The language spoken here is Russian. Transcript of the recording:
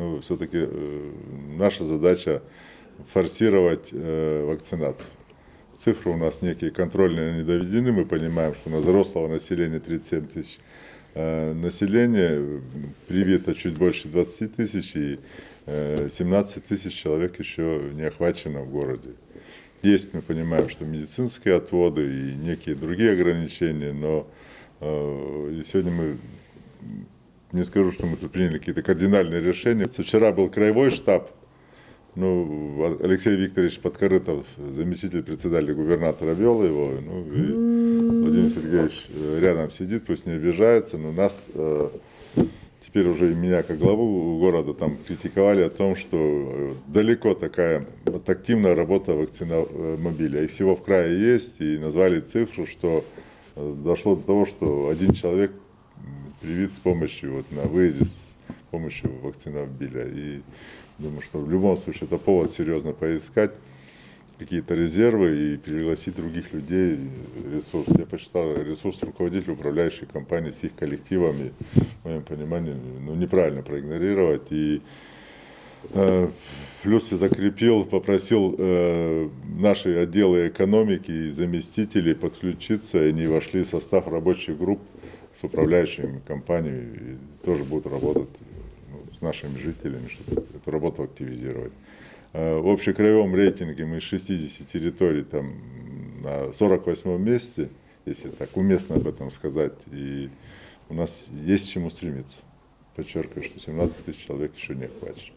ну, все-таки наша задача форсировать э, вакцинацию. Цифры у нас некие контрольные не доведены, мы понимаем, что на взрослого населения 37 тысяч э, населения, привито чуть больше 20 тысяч, и э, 17 тысяч человек еще не охвачено в городе. Есть, мы понимаем, что медицинские отводы и некие другие ограничения, но э, сегодня мы не скажу, что мы тут приняли какие-то кардинальные решения. Вчера был краевой штаб, ну, Алексей Викторович Подкорытов, заместитель председателя губернатора, вел его. Ну, и Владимир Сергеевич э, рядом сидит, пусть не обижается, но нас э, теперь уже и меня как главу города там критиковали о том, что э, далеко такая вот активная работа вакциномобиля. И всего в крае есть, и назвали цифру, что дошло до того, что один человек привит с помощью, вот на выезде с помощью вакциномобиля. И думаю, что в любом случае это повод серьезно поискать какие-то резервы и пригласить других людей, ресурс. Я посчитал ресурс руководителя управляющей компании с их коллективами, в моем понимании, ну, неправильно проигнорировать. И э, плюс я закрепил, попросил э, наши отделы экономики и заместителей подключиться, и они вошли в состав рабочих групп с управляющими компаниями и тоже будут работать ну, с нашими жителями, чтобы эту работу активизировать. Э, в общекраевом рейтинге мы из 60 территорий там на 48 месте, если так уместно об этом сказать, и у нас есть чему стремиться. Подчеркиваю, что 17 тысяч человек еще не хватит.